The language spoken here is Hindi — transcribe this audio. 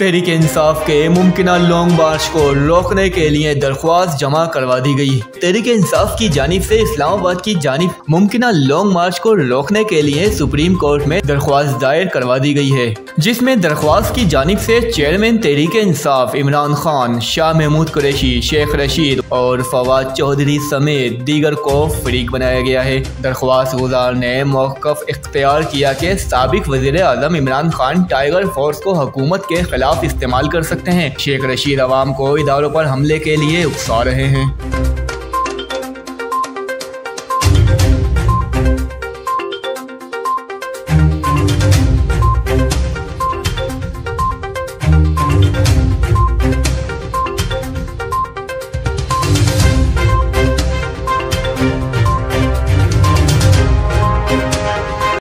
तहरीक इंसाफ के मुमकिन लॉन्ग मार्च को रोकने के लिए दरख्वास्त जमा करवा दी गई। तहरीक इंसाफ की जानब से इस्लामाबाद की जानब मुमकिन लॉन्ग मार्च को रोकने के लिए सुप्रीम कोर्ट में दरख्वास्त दायर करवा दी गई है, जिसमें दरख्वास्त की जानब से चेयरमैन तहरीक इंसाफ इमरान खान, शाह महमूद कुरैशी, शेख रशीद और फवाद चौधरी समेत दीगर को फरीक बनाया गया है। दरख्वास्त गुजार ने मौकफ इख्तियार किया कि सबक वज़ीर अजम इमरान खान टाइगर फोर्स को हुकूमत के खिलाफ इस्तेमाल कर सकते हैं शेख रशीद अवाम को इदारों पर हमले के लिए उकसा रहे हैं।